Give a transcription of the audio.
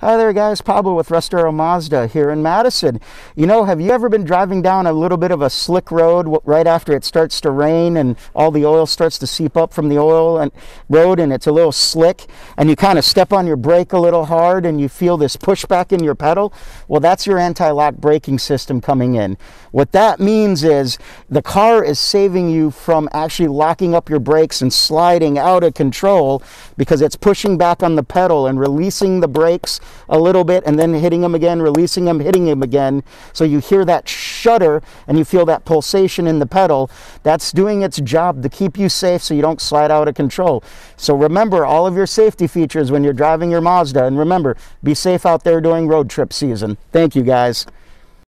Hi there guys, Pablo with Russ Darrow Mazda here in Madison. You know, have you ever been driving down a little bit of a slick road right after it starts to rain and all the oil starts to seep up from the oil and road and it's a little slick and you kind of step on your brake a little hard and you feel this pushback in your pedal? Well, that's your anti-lock braking system coming in. What that means is the car is saving you from actually locking up your brakes and sliding out of control because it's pushing back on the pedal and releasing the brakes a little bit and then hitting them again, releasing them, hitting them again. So you hear that shudder and you feel that pulsation in the pedal. That's doing its job to keep you safe so you don't slide out of control. So remember all of your safety features when you're driving your Mazda. And remember, be safe out there during road trip season. Thank you guys.